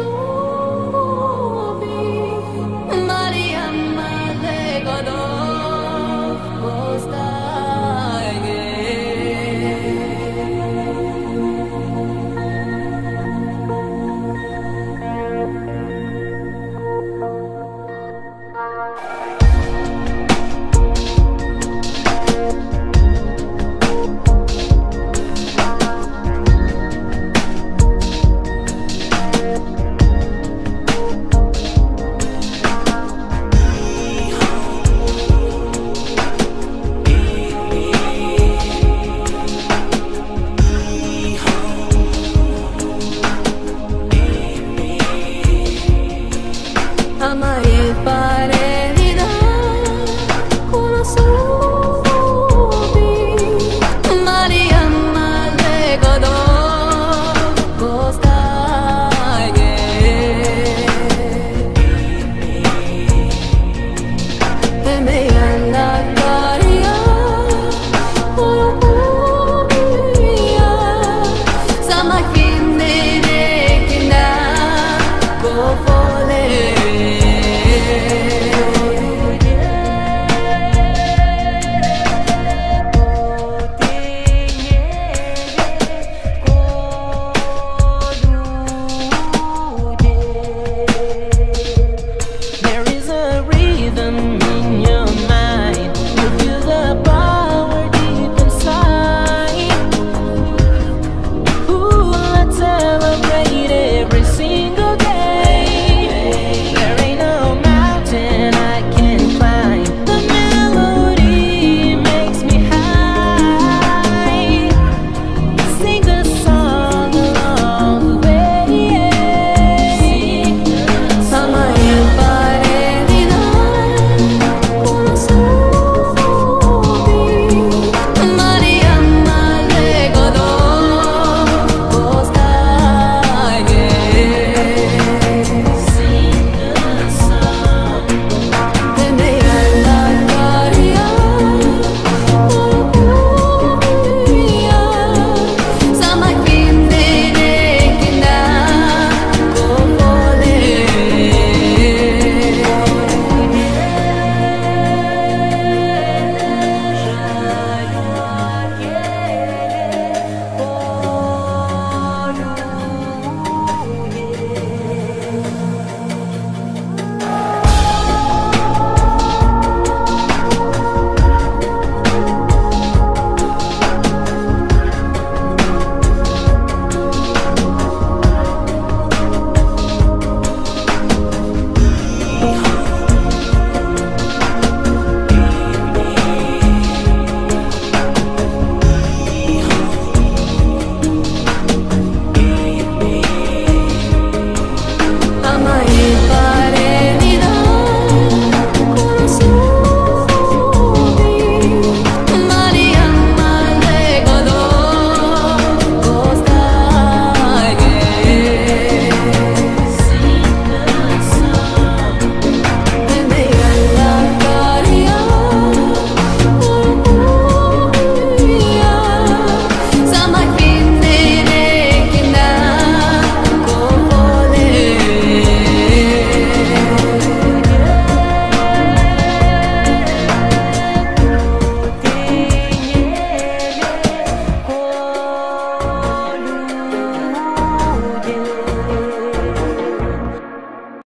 Jesús.